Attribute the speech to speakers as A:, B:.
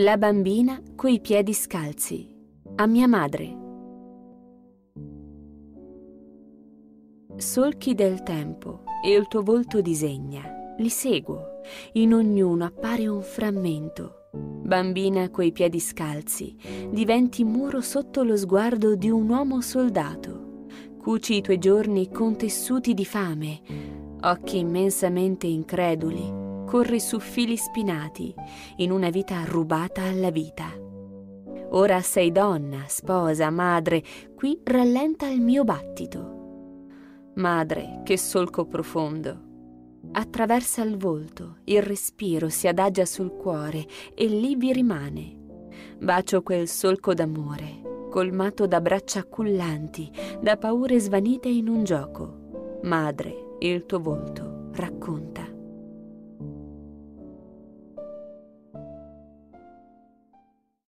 A: La bambina coi piedi scalzi. A mia madre. Solchi del tempo e il tuo volto disegna. Li seguo. In ognuno appare un frammento. Bambina coi piedi scalzi, diventi muro sotto lo sguardo di un uomo soldato. Cuci i tuoi giorni con tessuti di fame, occhi immensamente increduli corri su fili spinati in una vita rubata alla vita. Ora sei donna, sposa, madre, qui rallenta il mio battito. Madre, che solco profondo. Attraversa il volto, il respiro si adagia sul cuore e lì vi rimane. Bacio quel solco d'amore, colmato da braccia cullanti, da paure svanite in un gioco. Madre, il tuo volto racconta.